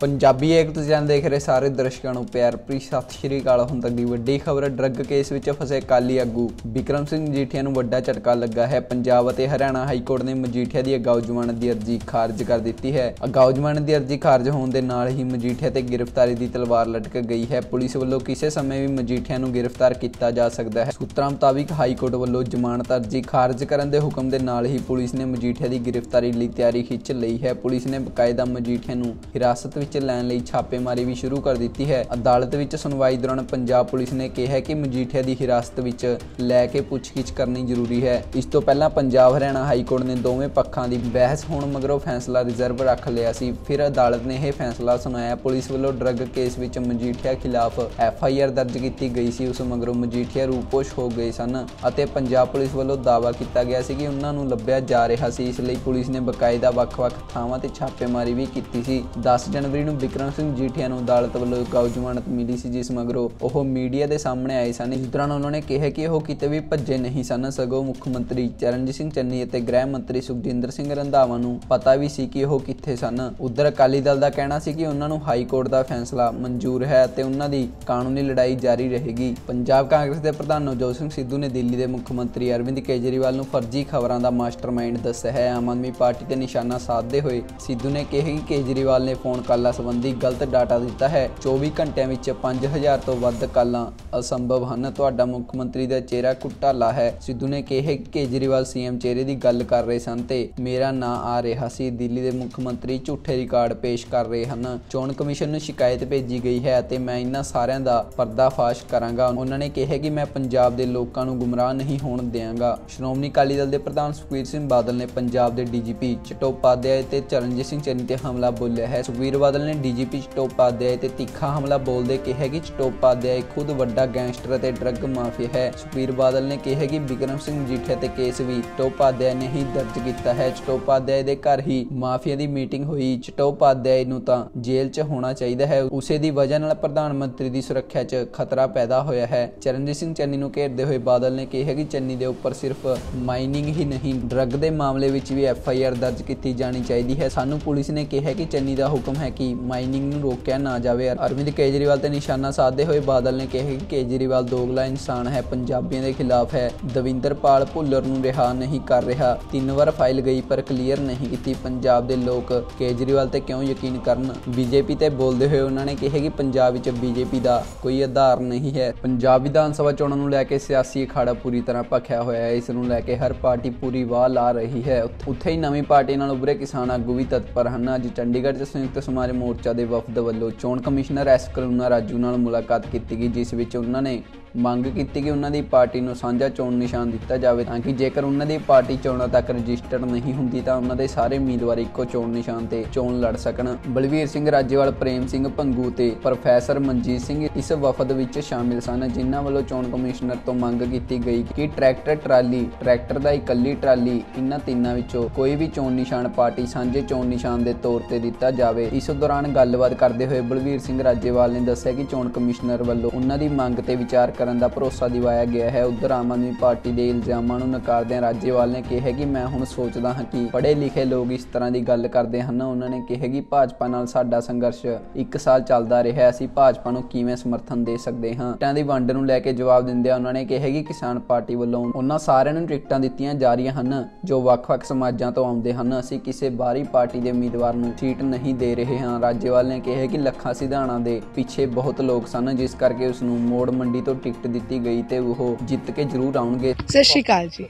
ਪੰਜਾਬੀ ਏਕ ਤੁਸੀਂ ਜਾਨ ਦੇਖ ਰਹੇ ਸਾਰੇ ਦਰਸ਼ਕਾਂ ਨੂੰ ਪਿਆਰ ਭਰੀ ਸਤਿ ਸ਼੍ਰੀ ਅਕਾਲ। ਹੁਣ ਤੱਕ ਦੀ ਵੱਡੀ ਖਬਰ ਡਰੱਗ ਕੇਸ ਵਿੱਚ ਫਸੇ ਕਾਲੀ ਆਗੂ ਵਿਕਰਮ ਸਿੰਘ ਮਜੀਠੀਆ ਨੂੰ ਵੱਡਾ ਝਟਕਾ ਲੱਗਾ ਹੈ। ਪੰਜਾਬ ਅਤੇ ਹਰਿਆਣਾ ਹਾਈ ਕੋਰਟ ਨੇ ਮਜੀਠੀਆ ਦੀ ਅਗਾਊ ਜ਼ਮਾਨਤ ਦੀ ਅਰਜ਼ੀ ਖਾਰਜ ਕਰ ਦਿੱਤੀ ਹੈ। ਅਗਾਊ ਜ਼ਮਾਨਤ ਦੀ ਅਰਜ਼ੀ ਖਾਰਜ ਹੋਣ ਦੇ ਨਾਲ ਹੀ ਮਜੀਠੀਆ ਤੇ ਗ੍ਰਿਫਤਾਰੀ ਦੀ ਤਲਵਾਰ ਲਟਕ ਗਈ ਹੈ। ਪੁਲਿਸ ਵੱਲੋਂ ਕਿਸੇ ਸਮੇਂ ਵੀ ਮਜੀਠੀਆ ਨੂੰ ਗ੍ਰਿਫਤਾਰ ਕੀਤਾ ਜਾ ਸਕਦਾ ਹੈ। ਸੂਤਰਾਂ ਮੁਤਾਬਿਕ ਹਾਈ ਕੋਰਟ ਵੱਲੋਂ ਜ਼ਮਾਨਤ ਅਰਜ਼ੀ ਖਾਰਜ ਕਰਨ ਦੇ ਹੁਕਮ ਦੇ ਨਾਲ ਹੀ ਪੁਲਿਸ ਨੇ ਮਜੀਠੀਆ ਦੀ ਗ੍ਰਿਫਤਾਰੀ ਲਈ ਤਿਆਰੀ ਖਿੱਚ ਲਈ ਹੈ। ਪੁਲਿਸ ਨੇ ਬਕਾਇਦਾ ਮਜੀਠੀਆ ਨੂੰ ਹਿਰਾਸਤ ਵਿੱਚ ਲੈਣ ਲਈ ਛਾਪੇਮਾਰੀ ਵੀ ਸ਼ੁਰੂ ਕਰ ਦਿੱਤੀ ਹੈ। ਅਦਾਲਤ ਵਿੱਚ ਸੁਣਵਾਈ ਦੌਰਾਨ ਪੰਜਾਬ ਪੁਲਿਸ ਨੇ ਕਿਹਾ ਕਿ ਮਜੀਠੀਆ ਦੀ ਹਿਰਾਸਤ ਵਿੱਚ ਲੈ ਕੇ ਪੁੱਛਗਿੱਛ ਕਰਨੀ ਜ਼ਰੂਰੀ ਹੈ। ਇਸ ਤੋਂ ਪਹਿਲਾਂ ਪੰਜਾਬ, ਹਰਿਆਣਾ ਹਾਈ ਕੋਰਟ ਨੇ ਦੋਵੇਂ ਪੱਖਾਂ ਦੀ ਬਹਿਸ ਹੋਣ ਮਗਰੋਂ ਫੈਸਲਾ ਰਿਜ਼ਰਵ ਰੱਖ ਲਿਆ ਸੀ। ਫਿਰ ਅਦਾਲਤ ਨੇ ਇਹ ਫੈਸਲਾ ਸੁਣਾਇਆ। ਪੁਲਿਸ ਵੱਲੋਂ ਡਰੱਗ ਕੇਸ ਵਿੱਚ ਮਜੀਠੀਆ ਖਿਲਾਫ ਐਫ ਆਈ ਆਰ ਦਰਜ ਕੀਤੀ ਗਈ ਸੀ। ਉਸ ਮਗਰੋਂ ਮਜੀਠੀਆ ਰੂਪੋਸ਼ ਹੋ ਗਏ ਸਨ ਅਤੇ ਪੰਜਾਬ ਪੁਲਿਸ ਵੱਲੋਂ ਦਾਅਵਾ ਕੀਤਾ ਗਿਆ ਸੀ ਕਿ ਉਹਨਾਂ ਨੂੰ ਲੱਭਿਆ ਜਾ ਰਿਹਾ ਸੀ। ਇਸ ਲਈ ਪੁਲਿਸ ਨੇ ਬਕਾਇਦਾ ਵੱਖ-ਵੱਖ ਥਾਵਾਂ ਤੇ ਛਾਪੇਮਾਰੀ ਵੀ ਕੀਤੀ ਸੀ। 10 ਜਨਵਰੀ ਨੂੰ ਵਿਕਰਮ ਸਿੰਘ ਜੀਠੀਆ ਨੂੰ ਅਦਾਲਤ ਵੱਲੋਂ ਗਾਉ ਜ਼ਮਾਨਤ ਮਿਲੀ ਸੀ, ਜਿਸ ਮਗਰੋਂ ਉਹ ਮੀਡੀਆ ਦੇ ਸਾਹਮਣੇ ਆਏ ਸਨ। ਇਸ ਦੌਰਾਨ ਉਹਨਾਂ ਨੇ ਕਿਹਾ ਕਿ ਉਹ ਕਿਤੇ ਵੀ ਭੱਜੇ ਨਹੀਂ ਸਨ। ਸਗੋਂ ਮੁੱਖ ਮੰਤਰੀ ਚਰਨਜੀਤ ਸਿੰਘ ਚੰਨੀ ਅਤੇ ਗ੍ਰਹਿ ਮੰਤਰੀ ਸੁਖਜਿੰਦਰ ਸਿੰਘ ਰੰਧਾਵਾ ਨੂੰ ਪਤਾ ਵੀ ਸੀ ਕਿ ਉਹ ਕਿੱਥੇ ਸਨ। ਉਧਰ ਅਕਾਲੀ ਦਲ ਦਾ ਕਹਿਣਾ ਸੀ ਕਿ ਉਹਨਾਂ ਨੂੰ ਹਾਈ ਕੋਰਟ ਦਾ ਫੈਸਲਾ ਮਨਜ਼ੂਰ ਹੈ ਅਤੇ ਉਹਨਾਂ ਦੀ ਕਾਨੂੰਨੀ ਲੜਾਈ ਜਾਰੀ ਰਹੇਗੀ। ਪੰਜਾਬ ਕਾਂਗਰਸ ਦੇ ਪ੍ਰਧਾਨ ਨਵਜੋਤ ਸਿੰਘ ਸਿੱਧੂ ਨੇ ਦਿੱਲੀ ਦੇ ਮੁੱਖ ਮੰਤਰੀ ਅਰਵਿੰਦ ਕੇਜਰੀਵਾਲ ਨੂੰ ਫਰਜ਼ੀ ਖਬਰਾਂ ਦਾ ਮਾਸਟਰਮਾਈਂਡ ਦੱਸਿਆ ਹੈ। ਆਮ ਆਦਮੀ ਪਾਰਟੀ ਤੇ ਨਿਸ਼ਾਨਾ ਸਾਧਦੇ ਹੋਏ ਸਿੱਧੂ ਨੇ ਕਿਹਾ ਕਿ ਕੇਜਰੀਵਾਲ ਨੇ ਫੋਨ ਕਾਲਾਂ ਸੰਬੰਧੀ ਗਲਤ ਡਾਟਾ ਦਿੱਤਾ ਹੈ। 24 ਘੰਟਿਆਂ ਵਿੱਚ 5000 ਤੋਂ ਵੱਧ ਕਾਲਾਂ ਅਸੰਭਵ ਹਨ। ਤੁਹਾਡਾ ਮੁੱਖ ਮੰਤਰੀ ਦਾ ਚਿਹਰਾ ਘੁਟਾਲਾ ਹੈ। ਸਿੱਧੂ ਨੇ ਕਿਹਾ ਕਿ ਕੇਜਰੀਵਾਲ ਸੀਐਮ ਚਿਹਰੇ ਦੀ ਗੱਲ ਕਰ ਰਹੇ ਸਨ ਤੇ ਮੇਰਾ ਨਾਂ ਆ ਰਿਹਾ ਸੀ। ਦਿੱਲੀ ਦੇ ਮੁੱਖ ਮੰਤਰੀ ਝੂਠੇ ਰਿਕਾਰਡ ਪੇਸ਼ ਕਰ ਰਹੇ ਹਨ। ਚੋਣ ਕਮਿਸ਼ਨ ਨੂੰ ਸ਼ਿਕਾਇਤ ਭੇਜੀ ਗਈ ਹੈ ਅਤੇ ਮੈਂ ਇਹਨਾਂ ਸਾਰਿਆਂ ਦਾ ਪਰਦਾਫਾਸ਼ ਕਰਾਂਗਾ। ਉਹਨਾਂ ਨੇ ਕਿਹਾ ਕਿ ਮੈਂ ਪੰਜਾਬ ਦੇ ਲੋਕਾਂ ਨੂੰ ਗੁੰਮਰਾਹ ਨਹੀਂ ਹੋਣ ਦੇਵਾਂਗਾ ਸ਼੍ਰੋਮਣੀ ਅਕਾਲੀ ਦਲ ਦੇ ਪ੍ਰਧਾਨ ਸੁਖਬੀਰ ਸਿੰਘ ਬਾਦਲ ਨੇ ਪੰਜਾਬ ਦੇ ਡੀਜੀਪੀ ਚਟੋਪਾਧਿਆਏ ਤੇ ਚਰਨਜੀਤ ਸਿੰਘ ਚੰਨੀ ਤੇ ਹਮਲਾ ਬੋਲਿਆ ਹੈ। ਸੁਖਬੀਰ ਬਾਦਲ ਨੇ ਡੀਜੀਪੀ ਚਟੋਪਾਧਿਆਏ ਤੇ ਤਿੱਖਾ ਹਮਲਾ ਬੋਲਦੇ ਕਿਹਾ ਕਿ ਚਟੋਪਾਧਿਆਏ ਖੁਦ ਵੱਡਾ ਗੈਂਗਸਟਰ ਅਤੇ ਡਰੱਗ ਮਾਫੀਆ ਹੈ। ਸੁਖਬੀਰ ਬਾਦਲ ਨੇ ਕਿਹਾ ਕਿ ਵਿਕਰਮ ਸਿੰਘ ਮਜੀਠੀਆ ਤੇ ਕੇਸ ਵੀ ਚਟੋਪਾਧਿਆਏ ਨੇ ਹੀ ਦਰਜ ਕੀਤਾ ਹੈ। ਚਟੋਪਾਧਿਆਏ ਦੇ ਘਰ ਹੀ ਮਾਫੀਆ ਦੀ ਮੀਟਿੰਗ ਹੋਈ। ਚਟੋਪਾਧਿਆਏ ਨੂੰ ਤਾਂ ਜੇਲ੍ਹ 'ਚ ਹੋਣਾ ਚਾਹੀਦਾ ਹੈ। ਉਸੇ ਦੀ ਵਜ੍ਹਾ ਨਾਲ ਪ੍ਰਧਾਨ ਮੰਤਰੀ ਦੀ ਸੁਰੱਖਿਆ 'ਚ ਖਤਰਾ ਪੈਦਾ ਹੋਇਆ ਹੈ। ਚਰਨਜੀਤ ਸਿੰਘ ਚੰਨੀ ਨੂੰ ਘੇਰਦੇ ਹੋਏ ਬਾਦਲ ਨੇ ਕਿਹਾ ਕਿ ਚੰਨੀ ਦੇ ਉੱਪਰ ਸਿਰਫ ਮਾਈਨਿੰਗ ਹੀ ਨਹੀਂ, ਡਰੱਗ ਦੇ ਮਾਮਲੇ ਵਿੱਚ ਵੀ ਐਫ ਆਈ ਆਰ ਦਰਜ ਕੀਤੀ ਜਾਣੀ ਚਾਹੀਦੀ ਹੈ। ਸਾਨੂੰ ਪੁਲਿਸ ਨੇ ਕਿਹਾ ਕਿ ਚੰਨੀ ਦਾ ਹੁਕਮ ਹੈ ਕਿ ਮਾਈਨਿੰਗ ਨੂੰ ਰੋਕਿਆ ਨਾ ਜਾਵੇ। ਅਰਵਿੰਦ ਕੇਜਰੀਵਾਲ ਤੇ ਨਿਸ਼ਾਨਾ ਸਾਧਦੇ ਹੋਏ ਬਾਦਲ ਨੇ ਕਿਹਾ ਕਿ ਕੇਜਰੀਵਾਲ ਦੋਗਲਾ ਇਨਸਾਨ ਹੈ, ਪੰਜਾਬੀਆਂ ਦੇ ਖਿਲਾਫ ਹੈ। ਦਵਿੰਦਰਪਾਲ ਭੁੱਲਰ ਨੂੰ ਰਿਹਾ ਨਹੀਂ ਕਰ ਰਿਹਾ। ਤਿੰਨ ਵਾਰ ਫਾਈਲ ਗਈ ਪਰ ਕਲੀਅਰ ਨਹੀਂ ਕੀਤੀ। ਪੰਜਾਬ ਦੇ ਲੋਕ ਕੇਜਰੀਵਾਲ ਤੇ ਕਿਉਂ ਯਕੀਨ ਕਰਨ? ਬੀਜੇਪੀ ਤੇ ਬੋਲਦੇ ਹੋਏ ਉਹਨਾਂ ਨੇ ਕਿਹਾ ਕਿ ਪੰਜਾਬ ਵਿੱਚ ਬੀਜੇਪੀ ਦਾ ਕੋਈ ਆਧਾਰ ਨਹੀਂ ਹੈ। ਪੰਜਾਬ ਵਿਧਾਨ ਸਭਾ ਚੋਣਾਂ ਨੂੰ ਲੈ ਕੇ ਸਿਆਸੀ ਅਖਾੜਾ ਪੂਰੀ ਤਰ੍ਹਾਂ ਭਖਿਆ ਹੋਇਆ ਹੈ। ਇਸ ਨੂੰ ਲੈ ਕੇ ਹਰ ਪਾਰਟੀ ਪੂਰੀ ਵਾਹ ਲਾ ਰਹੀ ਹੈ। ਉੱਥੇ ਹੀ ਨਵੀਂ ਪਾਰਟੀ ਨਾਲ ਉਭਰੇ ਕਿਸਾਨ ਆਗੂ ਵੀ ਤਤਪਰ ਹਨ। ਅੱਜ ਚੰਡੀਗੜ੍ਹ 'ਚ ਸੰਯੁਕਤ ਸਮਾਜ ਮੋਰਚਾ ਦੇ ਵਫਦ ਵੱਲੋਂ ਚੋਣ ਕਮਿਸ਼ਨਰ ਐਸ ਕਰੁਣਾ ਰਾਜੂ ਨਾਲ ਮੁਲਾਕਾਤ ਕੀਤੀ ਗਈ, ਜਿਸ ਵਿੱਚ ਉਹਨਾਂ ਨੇ ਮੰਗ ਕੀਤੀ ਕਿ ਉਹਨਾਂ ਦੀ ਪਾਰਟੀ ਨੂੰ ਸਾਂਝਾ ਚੋਣ ਨਿਸ਼ਾਨ ਦਿੱਤਾ ਜਾਵੇ ਤਾਂ ਕਿ ਜੇਕਰ ਉਹਨਾਂ ਦੀ ਪਾਰਟੀ ਚੋਣਾਂ ਤੱਕ ਰਜਿਸਟਰਡ ਨਹੀਂ ਹੁੰਦੀ ਤਾਂ ਉਹਨਾਂ ਦੇ ਸਾਰੇ ਉਮੀਦਵਾਰ ਇੱਕੋ ਚੋਣ ਨਿਸ਼ਾਨ ਤੇ ਚੋਣ ਲੜ ਸਕਣ। ਬਲਵੀਰ ਸਿੰਘ ਰਾਜੇਵਾਲ, ਪ੍ਰੇਮ ਸਿੰਘ ਭੰਗੂ ਤੇ ਪ੍ਰੋਫੈਸਰ ਮਨਜੀਤ ਸਿੰਘ ਇਸ ਵਫਦ ਵਿੱਚ ਸ਼ਾਮਿਲ ਸਨ, ਜਿਨ੍ਹਾਂ ਵੱਲੋਂ ਚੋਣ ਕਮਿਸ਼ਨਰ ਤੋਂ ਮੰਗ ਕੀਤੀ ਗਈ ਕਿ ਟਰੈਕਟਰ, ਟਰਾਲੀ, ਟਰੈਕਟਰ ਦਾ ਇਕੱਲੀ ਟਰਾਲੀ ਇਹਨਾਂ ਤਿੰਨਾਂ ਵਿੱਚੋਂ ਕੋਈ ਵੀ ਚੋਣ ਨਿਸ਼ਾਨ ਪਾਰਟੀ ਸਾਂਝੇ ਚੋਣ ਨਿਸ਼ਾਨ ਦੇ ਤੌਰ ਤੇ ਦਿੱਤਾ ਜਾਵੇ। ਇਸ ਦੌਰਾਨ ਗੱਲਬਾਤ ਕਰਦੇ ਹੋਏ ਬਲਵੀਰ ਸਿੰਘ ਰਾਜੇਵਾਲ ਨੇ ਦੱਸਿਆ ਕਿ ਚੋਣ ਕਮਿਸ਼ਨਰ ਵੱਲੋਂ ਉਹਨਾਂ ਦੀ ਮੰਗ ਤੇ ਵਿਚਾਰ ਕਰਨ ਦਾ ਭਰੋਸਾ ਦਿਵਾਇਆ ਗਿਆ ਹੈ। ਉਧਰ ਆਮ ਆਦਮੀ ਪਾਰਟੀ ਦੇ ਇਲਜ਼ਾਮਾਂ ਨੂੰ ਨਕਾਰਦਿਆਂ ਰਾਜੇਵਾਲ ਨੇ ਕਿਹਾ ਕਿ ਮੈਂ ਹੁਣ ਸੋਚਦਾ ਹਾਂ ਕਿ ਪੜ੍ਹੇ ਲਿਖੇ ਲੋਕ ਇਸ ਤਰ੍ਹਾਂ ਦੀ ਗੱਲ ਕਰਦੇ ਹਨ। ਉਹਨਾਂ ਨੇ ਕਿਹਾ ਕਿ ਭਾਜਪਾ ਨਾਲ ਸਾਡਾ ਸੰਘਰਸ਼ 1 ਸਾਲ ਚੱਲਦਾ ਰਿਹਾ ਅਸੀਂ ਭਾਜਪਾ ਨੂੰ ਕਿਵੇਂ ਸਮਰਥਨ ਦੇ ਸਕਦੇ ਹਾਂ? ਟਿਕਟਾਂ ਦੀ ਵੰਡ ਨੂੰ ਲੈ ਕੇ ਜਵਾਬ ਦਿੰਦਿਆਂ ਉਹਨਾਂ ਨੇ ਕਿਹਾ ਕਿ ਕਿਸਾਨ ਪਾਰਟੀ ਵੱਲੋਂ ਉਹਨਾਂ ਸਾਰਿਆਂ ਨੂੰ ਟਿਕਟਾਂ ਦਿੱਤੀਆਂ ਜਾ ਰਹੀਆਂ ਹਨ, ਜੋ ਵੱਖ-ਵੱਖ ਸਮਾਜਾਂ ਤੋਂ ਆਉਂਦੇ ਹਨ। ਅਸੀਂ ਕਿਸੇ ਬਾਹਰੀ ਪਾਰਟੀ ਦੇ ਉਮੀਦਵਾਰ ਨੂੰ ਸੀਟ ਨਹੀਂ ਦੇ ਰਹੇ ਹਾਂ। ਰਾਜੇਵਾਲ ਨੇ ਕਿਹਾ ਕਿ ਲੱਖਾਂ ਸਿਧਾਣਾ ਦੇ ਪਿੱਛੇ ਬਹੁਤ ਲੋਕ ਸਨ ਜਿਸ ਕਰਕੇ ਉਸ ਨੂੰ ਮੋੜ ਮੰਡੀ ਤੋਂ ਟਿਕਟ ਦਿੱਤੀ ਗਈ ਤੇ ਉਹ ਜਿੱਤ ਕੇ ਜ਼ਰੂਰ ਆਉਣਗੇ। ਸਤਿ ਸ਼੍ਰੀ ਅਕਾਲ ਜੀ।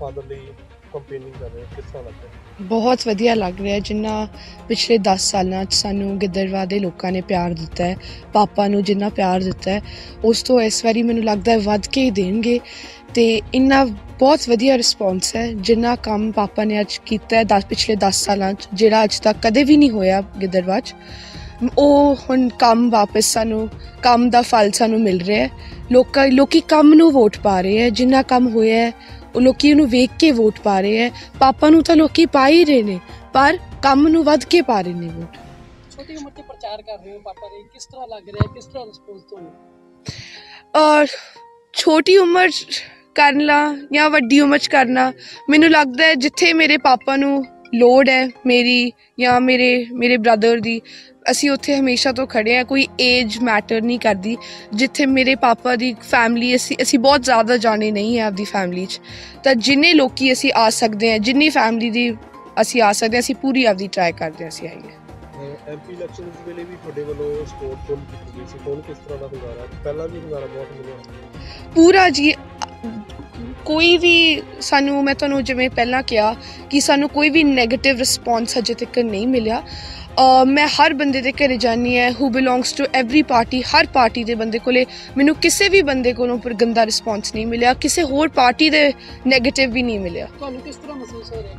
ਫਾਦਰ ਲਈ ਕੰਪੇਨਿੰਗ ਕਰ ਰਹੇ ਹੋ ਕਿਸ ਤਰ੍ਹਾਂ ਲੱਗਦਾ ਹੈ? ਬਹੁਤ ਵਧੀਆ ਲੱਗ ਰਿਹਾ ਜਿੰਨਾ ਪਿਛਲੇ 10 ਸਾਲਾਂ 'ਚ ਸਾਨੂੰ ਗਿੱਦੜਵਾ ਦੇ ਲੋਕਾਂ ਨੇ ਪਿਆਰ ਦਿੱਤਾ ਹੈ ਪਾਪਾ ਨੂੰ ਜਿੰਨਾ ਪਿਆਰ ਦਿੱਤਾ ਹੈ ਉਸ ਤੋਂ ਇਸ ਵਾਰੀ ਮੈਨੂੰ ਲੱਗਦਾ ਹੈ ਵੱਧ ਕੇ ਹੀ ਦੇਣਗੇ। ਤੇ ਇੰਨਾ ਬਹੁਤ ਵਧੀਆ ਰਿਸਪੌਂਸ ਹੈ ਜਿੰਨਾ ਕੰਮ ਪਾਪਾ ਨੇ ਅੱਜ ਕੀਤਾ ਹੈ 10 ਪਿਛਲੇ 10 ਸਾਲਾਂ 'ਚ ਜਿਹੜਾ ਅੱਜ ਤੱਕ ਕਦੇ ਵੀ ਨਹੀਂ ਹੋਇਆ ਗਿੱਦੜਵਾ 'ਚ। ਉਹ ਹੁਣ ਕੰਮ ਵਾਪਸ ਸਾਨੂੰ ਕੰਮ ਦਾ ਫਲ ਸਾਨੂੰ ਮਿਲ ਰਿਹਾ ਹੈ। ਲੋਕਾਂ ਲੋਕੀ ਕੰਮ ਨੂੰ ਵੋਟ ਪਾ ਰਹੇ ਹੈ ਜਿੰਨਾ ਕੰਮ ਹੋਇਆ ਹੈ ਉਹ ਲੋਕੀ ਉਹਨੂੰ ਵੇਖ ਕੇ ਵੋਟ ਪਾ ਰਹੇ ਹੈ। ਪਾਪਾ ਨੂੰ ਤਾਂ ਲੋਕੀ ਪਾ ਹੀ ਰਹੇ ਨੇ ਪਰ ਕੰਮ ਨੂੰ ਵੱਧ ਕੇ ਪਾ ਰਹੇ ਨੇ ਵੋਟ। ਛੋਟੀ ਉਮਰ ਤੇ ਪ੍ਰਚਾਰ ਕਰ ਰਹੇ ਹੋ ਪਾਪਾ ਦੇ ਕਿਸ ਤਰ੍ਹਾਂ ਲੱਗ ਰਿਹਾ ਹੈ ਕਿਸ ਤਰ੍ਹਾਂ ਰਿਸਪੌਂਸ ਤੁਹਾਨੂੰ? ਔਰ ਛੋਟੀ ਉਮਰ ਕਰਨਾ ਜਾਂ ਵੱਡੀ ਉਮਰ 'ਚ ਕਰਨਾ ਮੈਨੂੰ ਲੱਗਦਾ ਹੈ ਜਿੱਥੇ ਮੇਰੇ ਪਾਪਾ ਨੂੰ ਲੋੜ ਹੈ ਮੇਰੀ ਜਾਂ ਮੇਰੇ ਮੇਰੇ ਬ੍ਰਦਰ ਦੀ ਅਸੀਂ ਉੱਥੇ ਹਮੇਸ਼ਾ ਤੋਂ ਖੜੇ ਆ ਕੋਈ ਏਜ ਮੈਟਰ ਨਹੀਂ ਕਰਦੀ ਜਿੱਥੇ ਮੇਰੇ ਪਾਪਾ ਦੀ ਫੈਮਿਲੀ ਅਸੀਂ ਅਸੀਂ ਬਹੁਤ ਜ਼ਿਆਦਾ ਜਾਣੇ ਨਹੀਂ ਹੈ ਆਪਦੀ ਫੈਮਿਲੀ 'ਚ। ਤਾਂ ਜਿੰਨੇ ਲੋਕੀ ਅਸੀਂ ਆ ਸਕਦੇ ਹਾਂ ਜਿੰਨੀ ਫੈਮਿਲੀ ਦੀ ਅਸੀਂ ਆ ਸਕਦੇ ਹਾਂ ਅਸੀਂ ਪੂਰੀ ਆਪਦੀ ਟਰਾਈ ਕਰਦੇ ਹਾਂ ਅਸੀਂ ਆਈਏ। ਐਮਪੀ ਇਲੈਕਸ਼ਨਸ ਵੇਲੇ ਵੀ ਤੁਹਾਡੇ ਵੱਲੋਂ ਸਪੋਰਟ ਫੁੱਲ ਕੀਤੀ ਗਈ ਸੀ? ਹੁਣ ਕਿਸ ਤਰ੍ਹਾਂ ਦਾ ਹੁੰਗਾਰਾ? ਪਹਿਲਾਂ ਵੀ ਹੁੰਗਾਰਾ ਬਹੁਤ ਮਿਲਿਆ ਪੂਰਾ ਜੀ ਕੋਈ ਵੀ ਸਾਨੂੰ ਮੈਂ ਤੁਹਾਨੂੰ ਜਿਵੇਂ ਪਹਿਲਾਂ ਕਿਹਾ ਕਿ ਸਾਨੂੰ ਕੋਈ ਵੀ 네ਗੇਟਿਵ ਰਿਸਪੌਂਸ ਹਜੇ ਤੱਕ ਨਹੀਂ ਮਿਲਿਆ। ਮੈਂ ਹਰ ਬੰਦੇ ਦੇ ਘਰੇ ਜਾਣੀ ਹੈ who belongs to every party Har party ਦੇ ਬੰਦੇ ਕੋਲੇ ਮੈਨੂੰ ਕਿਸੇ ਵੀ ਬੰਦੇ ਕੋਲੋਂ ਪਰ ਗੰਦਾ ਰਿਸਪੌਂਸ ਨਹੀਂ ਮਿਲਿਆ ਕਿਸੇ ਹੋਰ ਪਾਰਟੀ ਦੇ 네ਗੇਟਿਵ ਵੀ ਨਹੀਂ ਮਿਲਿਆ। ਤੁਹਾਨੂੰ ਕਿਸ ਤਰ੍ਹਾਂ ਮਹਿਸੂਸ ਹੋ ਰਿਹਾ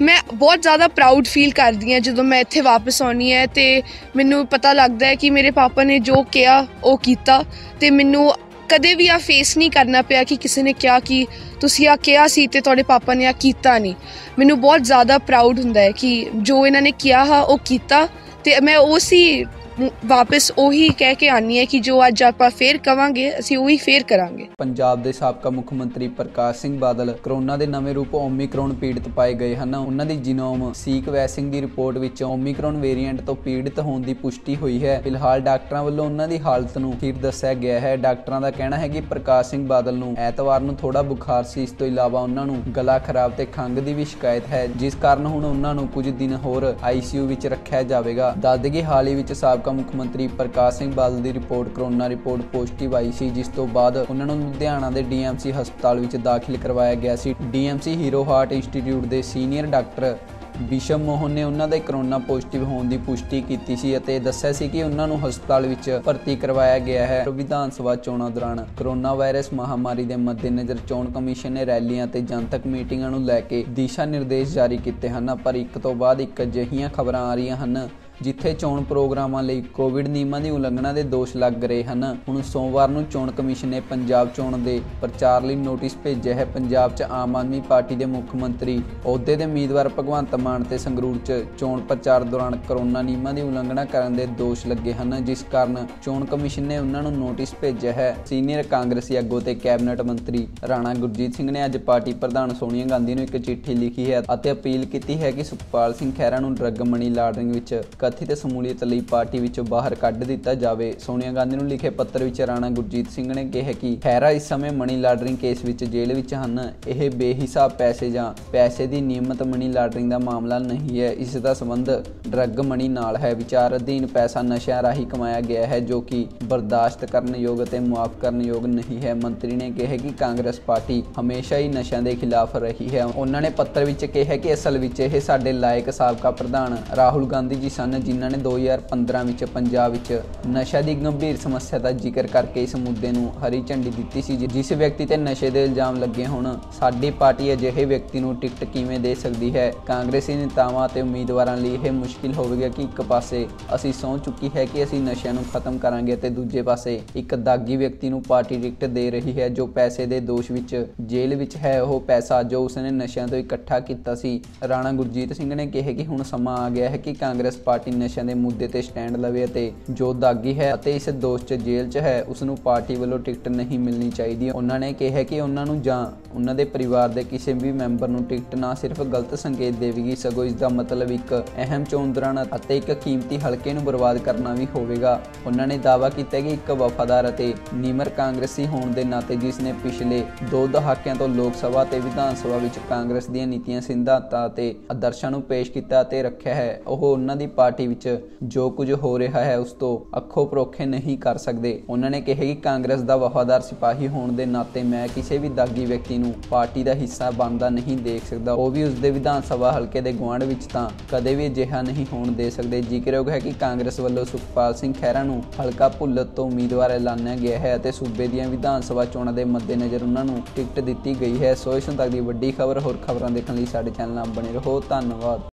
ਮੈਂ ਬਹੁਤ ਜ਼ਿਆਦਾ ਪ੍ਰਾਊਡ ਫੀਲ ਕਰਦੀ ਹਾਂ ਜਦੋਂ ਮੈਂ ਇੱਥੇ ਵਾਪਸ ਆਉਣੀ ਹੈ ਤੇ ਮੈਨੂੰ ਪਤਾ ਲੱਗਦਾ ਹੈ ਕਿ ਮੇਰੇ ਪਾਪਾ ਨੇ ਜੋ ਕਿਹਾ ਉਹ ਕੀਤਾ ਤੇ ਮੈਨੂੰ ਕਦੇ ਵੀ ਆ ਫੇਸ ਨਹੀਂ ਕਰਨਾ ਪਿਆ ਕਿ ਕਿਸੇ ਨੇ ਕਿਹਾ ਕਿ ਤੁਸੀਂ ਆ ਕਿਹਾ ਸੀ ਤੇ ਤੁਹਾਡੇ ਪਾਪਾ ਨੇ ਆ ਕੀਤਾ ਨਹੀਂ। ਮੈਨੂੰ ਬਹੁਤ ਜ਼ਿਆਦਾ ਪ੍ਰਾਊਡ ਹੁੰਦਾ ਹੈ ਕਿ ਜੋ ਇਹਨਾਂ ਨੇ ਕਿਹਾ ਹਾ ਉਹ ਕੀਤਾ ਤੇ ਮੈਂ ਉਸੇ ਵਾਪਸ ਉਹੀ ਕਹਿ ਕੇ ਆਨੀ ਹੈ ਕਿ ਜੋ ਅੱਜ ਆਪਾਂ ਫੇਰ ਕਵਾਂਗੇ, ਅਸੀਂ ਉਹੀ ਫੇਰ ਕਰਾਂਗੇ। ਪੰਜਾਬ ਦੇ ਸਾਬਕਾ ਮੁੱਖ ਮੰਤਰੀ ਪ੍ਰਕਾਸ਼ ਸਿੰਘ ਬਾਦਲ ਕਰੋਨਾ ਦੇ ਨਵੇਂ ਰੂਪ ਓਮਿਕਰੋਨ ਪੀੜਤ ਪਾਏ ਗਏ ਹਨ। ਉਹਨਾਂ ਦੀ ਜੀਨੋਮ ਸੀਕਵੈਸਿੰਗ ਦੀ ਰਿਪੋਰਟ ਵਿੱਚ ਓਮਿਕਰੋਨ ਵੇਰੀਐਂਟ ਤੋਂ ਪੀੜਤ ਹੋਣ ਦੀ ਪੁਸ਼ਟੀ ਹੋਈ ਹੈ। ਫਿਲਹਾਲ ਡਾਕਟਰਾਂ ਵੱਲੋਂ ਉਹਨਾਂ ਦੀ ਹਾਲਤ ਨੂੰ ਠੀਕ ਦੱਸਿਆ ਗਿਆ ਹੈ। ਡਾਕਟਰਾਂ ਦਾ ਕਹਿਣਾ ਹੈ ਕਿ ਪ੍ਰਕਾਸ਼ ਸਿੰਘ ਬਾਦਲ ਨੂੰ ਐਤਵਾਰ ਨੂੰ ਥੋੜਾ ਬੁਖਾਰ ਸੀ। ਇਸ ਤੋਂ ਇਲਾਵਾ ਉਹਨਾਂ ਨੂੰ ਗਲਾ ਖਰਾਬ ਤੇ ਖੰਘ ਦੀ ਵੀ ਸ਼ਿਕਾਇਤ ਹੈ, ਜਿਸ ਕਾਰਨ ਹੁਣ ਉਹਨਾਂ ਨੂੰ ਕੁਝ ਦਿਨ ਹੋਰ ਆਈਸੀਯੂ ਵਿੱਚ ਰੱਖਿਆ ਜਾਵੇਗਾ। ਦੱਸ ਦਈਏ ਹਾਲ ਹੀ ਵਿੱਚ ਸਾਬਕਾ ਮੁੱਖ ਮੰਤਰੀ ਪ੍ਰਕਾਸ਼ ਸਿੰਘ ਬਾਦਲ ਦੀ ਰਿਪੋਰਟ, ਕਰੋਨਾ ਰਿਪੋਰਟ ਪੋਜ਼ਿਟਿਵ ਆਈ ਸੀ, ਜਿਸ ਤੋਂ ਬਾਅਦ ਉਹਨਾਂ ਨੂੰ ਲੁਧਿਆਣਾ ਦੇ ਡੀਐਮਸੀ ਹਸਪਤਾਲ ਵਿੱਚ ਦਾਖਲ ਕਰਵਾਇਆ ਗਿਆ ਸੀ। ਡੀਐਮਸੀ ਹੀਰੋ ਹਾਰਟ ਇੰਸਟੀਚਿਊਟ ਦੇ ਸੀਨੀਅਰ ਡਾਕਟਰ ਬਿਸ਼ਮ ਮੋਹਨ ਨੇ ਉਹਨਾਂ ਦੇ ਕਰੋਨਾ ਪੋਜ਼ਿਟਿਵ ਹੋਣ ਦੀ ਪੁਸ਼ਟੀ ਕੀਤੀ ਸੀ ਅਤੇ ਦੱਸਿਆ ਸੀ ਕਿ ਉਹਨਾਂ ਨੂੰ ਹਸਪਤਾਲ ਵਿੱਚ ਭਰਤੀ ਕਰਵਾਇਆ ਗਿਆ ਹੈ। ਵਿਧਾਨ ਸਭਾ ਚੋਣਾਂ ਦੌਰਾਨ ਕਰੋਨਾ ਵਾਇਰਸ ਮਹਾਮਾਰੀ ਦੇ ਮੱਦੇਨਜ਼ਰ ਚੋਣ ਕਮਿਸ਼ਨ ਨੇ ਰੈਲੀਆਂ ਤੇ ਜਨਤਕ ਮੀਟਿੰਗਾਂ ਨੂੰ ਲੈ ਕੇ ਦਿਸ਼ਾ ਨਿਰਦੇਸ਼ ਜਾਰੀ ਕੀਤੇ ਹਨ, ਪਰ ਇੱਕ ਤੋਂ ਬਾਅਦ ਇੱਕ ਅਜਿਹੀਆਂ ਖਬਰਾਂ ਆ ਰਹੀਆਂ ਹਨ ਜਿੱਥੇ ਚੋਣ ਪ੍ਰੋਗਰਾਮਾਂ ਲਈ ਕੋਵਿਡ ਨਿਯਮਾਂ ਦੀ ਉਲੰਘਣਾ ਦੇ ਦੋਸ਼ ਲੱਗ ਰਹੇ ਹਨ। ਹੁਣ ਸੋਮਵਾਰ ਨੂੰ ਚੋਣ ਕਮਿਸ਼ਨ ਨੇ ਪੰਜਾਬ ਚੋਣ ਦੇ ਪ੍ਰਚਾਰ ਲਈ ਨੋਟਿਸ ਭੇਜਿਆ ਹੈ। ਪੰਜਾਬ 'ਚ ਆਮ ਆਦਮੀ ਪਾਰਟੀ ਦੇ ਮੁੱਖ ਮੰਤਰੀ ਅਹੁਦੇ ਦੇ ਉਮੀਦਵਾਰ ਭਗਵੰਤ ਮਾਨ ਤੇ ਸੰਗਰੂਰ 'ਚ ਚੋਣ ਪ੍ਰਚਾਰ ਦੌਰਾਨ ਕਰੋਨਾ ਨਿਯਮਾਂ ਦੀ ਉਲੰਘਣਾ ਕਰਨ ਦੇ ਦੋਸ਼ ਲੱਗੇ ਹਨ। ਜਿਸ ਕਾਰਨ ਚੋਣ ਕਮਿਸ਼ਨ ਨੇ ਉਹਨਾਂ ਨੂੰ ਨੋਟਿਸ ਭੇਜਿਆ ਹੈ। ਸੀਨੀਅਰ ਕਾਂਗਰਸੀ ਆਗੂ ਤੇ ਕੈਬਨਿਟ ਮੰਤਰੀ ਰਾਣਾ ਗੁਰਜੀਤ ਸਿੰਘ ਨੇ ਅੱਜ ਪਾਰਟੀ ਪ੍ਰਧਾਨ ਸੋਨੀਆ ਗਾਂਧੀ ਨੂੰ ਇੱਕ ਚਿੱਠੀ ਲਿਖੀ ਹੈ ਅਤੇ ਅਪੀਲ ਕੀਤੀ ਹੈ ਕਿ ਸੁਖਪਾਲ ਸਿੰਘ ਖਹਿਰਾ ਨੂੰ ਡਰੱਗ ਮਨੀ ਲਾਡਰਿੰਗ ਵਿੱਚ ਕਥਿਤ ਸਮੂਲੀਅਤ ਲਈ ਪਾਰਟੀ ਵਿੱਚੋਂ ਬਾਹਰ ਕੱਢ ਦਿੱਤਾ ਜਾਵੇ। ਸੋਨੀਆ ਗਾਂਧੀ ਨੂੰ ਲਿਖੇ ਪੱਤਰ ਵਿੱਚ ਰਾਣਾ ਗੁਰਜੀਤ ਸਿੰਘ ਨੇ ਕਿਹਾ ਕਿ ਖਹਿਰਾ ਇਸ ਸਮੇਂ ਮਨੀ ਲਾਡਰਿੰਗ ਕੇਸ ਵਿੱਚ ਜੇਲ੍ਹ ਵਿੱਚ ਹਨ। ਇਹ ਬੇਹਿਸਾਬ ਪੈਸੇ ਜਾਂ ਪੈਸੇ ਦੀ ਨਿਯਮਤ ਮਨੀ ਲਾਡਰਿੰਗ ਦਾ ਮਾਮਲਾ ਨਹੀਂ ਹੈ। ਇਸ ਦਾ ਸੰਬੰਧ ਡਰੱਗ ਮਨੀ ਨਾਲ ਹੈ। ਵਿਚਾਰ ਅਧੀਨ ਪੈਸਾ ਨਸ਼ਿਆਂ ਰਾਹੀਂ ਕਮਾਇਆ ਗਿਆ ਹੈ, ਜੋ ਕਿ ਬਰਦਾਸ਼ਤ ਕਰਨ ਯੋਗ ਅਤੇ ਮੁਆਫ ਕਰਨ ਯੋਗ ਨਹੀਂ ਹੈ। ਮੰਤਰੀ ਨੇ ਕਿਹਾ ਕਿ ਕਾਂਗਰਸ ਪਾਰਟੀ ਹਮੇਸ਼ਾ ਹੀ ਨਸ਼ਿਆਂ ਦੇ ਖਿਲਾਫ ਰਹੀ ਹੈ। ਉਹਨਾਂ ਨੇ ਪੱਤਰ ਵਿੱਚ ਕਿਹਾ ਕਿ ਅਸਲ ਵਿੱਚ ਇਹ ਸਾਡੇ ਲਾਇਕ ਸਾਬਕਾ ਪ੍ਰਧਾਨ ਰਾਹੁਲ ਗਾਂਧੀ ਜੀ ਸਨ। ਜਿਨ੍ਹਾਂ ਨੇ 2015 ਵਿੱਚ ਪੰਜਾਬ ਵਿੱਚ ਨਸ਼ਾ ਦੀ ਗੰਭੀਰ ਸਮੱਸਿਆ ਦਾ ਜ਼ਿਕਰ ਕਰਕੇ ਇਸ ਮੁੱਦੇ ਨੂੰ ਹਰੀ ਝੰਡੀ ਦਿੱਤੀ ਸੀ ਜਿਸ ਵਿਅਕਤੀ ਤੇ ਨਸ਼ੇ ਦੇ ਇਲਜ਼ਾਮ ਲੱਗੇ ਹੋਣ, ਸਾਡੀ ਪਾਰਟੀ ਅਜਿਹੇ ਵਿਅਕਤੀ ਨੂੰ ਟਿਕਟ ਕਿਵੇਂ ਦੇ ਸਕਦੀ ਹੈ? ਕਾਂਗਰਸੀ ਨੇਤਾਵਾਂ ਅਤੇ ਉਮੀਦਵਾਰਾਂ ਲਈ ਇਹ ਮੁਸ਼ਕਿਲ ਹੋਵੇਗਾ ਕਿ ਇੱਕ ਪਾਸੇ ਅਸੀਂ ਸਹੁੰ ਚੁੱਕੀ ਹੈ ਕਿ ਅਸੀਂ ਨਸ਼ਿਆਂ ਨੂੰ ਖਤਮ ਕਰਾਂਗੇ ਤੇ ਦੂਜੇ ਪਾਸੇ ਇੱਕ ਦਾਗੀ ਵਿਅਕਤੀ ਨੂੰ ਪਾਰਟੀ ਟਿਕਟ ਦੇ ਰਹੀ ਹੈ ਜੋ ਪੈਸੇ ਦੇ ਦੋਸ਼ ਵਿੱਚ ਜੇਲ੍ਹ ਵਿੱਚ ਹੈ। ਉਹ ਪੈਸਾ ਜੋ ਉਸਨੇ ਨਸ਼ਿਆਂ ਤੋਂ ਇਕੱਠਾ ਕੀਤਾ ਸੀ। ਰਾਣਾ ਗੁਰਜੀਤ ਸਿੰਘ ਨੇ ਕਿਹਾ ਕਿ ਹੁਣ ਸਮਾਂ ਆ ਗਿਆ ਹੈ ਕਿ ਕਾਂਗਰਸ ਪਾਰਟੀ ਨਸ਼ਿਆਂ ਦੇ ਮੁੱਦੇ ਤੇ ਸਟੈਂਡ ਲਵੇ ਅਤੇ ਜੋ ਦਾਗੀ ਹੈ ਅਤੇ ਇਸ ਦੋਸ਼ 'ਚ ਜੇਲ੍ਹ 'ਚ ਹੈ ਉਸ ਨੂੰ ਪਾਰਟੀ ਵੱਲੋਂ ਟਿਕਟ ਨਹੀਂ ਮਿਲਣੀ ਚਾਹੀਦੀ। ਉਹਨਾਂ ਨੇ ਕਿਹਾ ਕਿ ਉਹਨਾਂ ਨੂੰ ਜਾਂ ਉਹਨਾਂ ਦੇ ਪਰਿਵਾਰ ਦੇ ਕਿਸੇ ਵੀ ਮੈਂਬਰ ਨੂੰ ਟਿਕਟ ਨਾ ਸਿਰਫ ਗਲਤ ਸੰਕੇਤ ਦੇਵੇਗੀ, ਸਗੋਂ ਇਸ ਦਾ ਮਤਲਬ ਇੱਕ ਅਹਿਮ ਚੋਣ ਦੌਰਾਨ ਅਤੇ ਇੱਕ ਕੀਮਤੀ ਹਲਕੇ ਨੂੰ ਬਰਬਾਦ ਕਰਨਾ ਵੀ ਹੋਵੇਗਾ। ਉਹਨਾਂ ਨੇ ਦਾਅਵਾ ਕੀਤਾ ਕਿ ਇੱਕ ਵਫਾਦਾਰ ਅਤੇ ਨਿਮਰ ਕਾਂਗਰਸੀ ਹੋਣ ਦੇ ਨਾਤੇ ਜਿਸ ਨੇ ਪਿਛਲੇ ਦੋ ਦਹਾਕਿਆਂ ਤੋਂ ਲੋਕ ਸਭਾ ਤੇ ਵਿਧਾਨ ਸਭਾ ਵਿੱਚ ਕਾਂਗਰਸ ਦੀਆਂ ਨੀਤੀਆਂ, ਸਿਧਾਂਤਾਂ ਅਤੇ ਆਦਰਸ਼ਾਂ ਨੂੰ ਪੇਸ਼ ਕੀਤਾ ਅਤੇ ਰੱਖਿਆ ਹੈ, ਉਹ ਉਹਨਾਂ ਦੀ ਪਾਰਟੀ ਵਿੱਚ ਜੋ ਕੁਝ ਹੋ ਰਿਹਾ ਹੈ, ਉਸ ਤੋਂ ਅੱਖੋਂ ਪਰੋਖੇ ਨਹੀਂ ਕਰ ਸਕਦੇ। ਉਹਨਾਂ ਨੇ ਕਿਹਾ ਕਿ ਕਾਂਗਰਸ ਦਾ ਵਫਾਦਾਰ ਸਿਪਾਹੀ ਹੋਣ ਦੇ ਨਾਤੇ ਮੈਂ ਕਿਸੇ ਵੀ ਦਾਗੀ ਵਿਅਕਤੀ ਨੂੰ ਪਾਰਟੀ ਦਾ ਹਿੱਸਾ ਬਣਦਾ ਨਹੀਂ ਦੇਖ ਸਕਦਾ। ਉਹ ਵੀ ਉਸ ਦੇ ਵਿਧਾਨ ਸਭਾ ਹਲਕੇ ਦੇ ਗੁਆਂਢ ਵਿੱਚ ਤਾਂ ਕਦੇ ਵੀ ਅਜਿਹਾ ਨਹੀਂ ਹੋਣ ਦੇ ਸਕਦੇ। ਜ਼ਿਕਰਯੋਗ ਹੈ ਕਿ ਕਾਂਗਰਸ ਵੱਲੋਂ ਸੁਖਪਾਲ ਸਿੰਘ ਖਹਿਰਾ ਨੂੰ ਹਲਕਾ ਭੁੱਲਤ ਤੋਂ ਉਮੀਦਵਾਰ ਐਲਾਨਿਆ ਗਿਆ ਹੈ ਅਤੇ ਸੂਬੇ ਦੀਆਂ ਵਿਧਾਨ ਸਭਾ ਚੋਣਾਂ ਦੇ ਮੱਦੇਨਜ਼ਰ ਉਹਨਾਂ ਨੂੰ ਟਿਕਟ ਦਿੱਤੀ ਗਈ ਹੈ। ਸੋ ਇਸ ਤੱਕ ਦੀ ਵੱਡੀ ਖਬਰ ਹੋਰ ਖਬਰਾਂ ਦੇਖਣ ਲਈ ਸਾਡੇ ਚੈਨਲ ਨਾਲ ਬਣੇ ਰਹੋ। ਧੰਨਵਾਦ।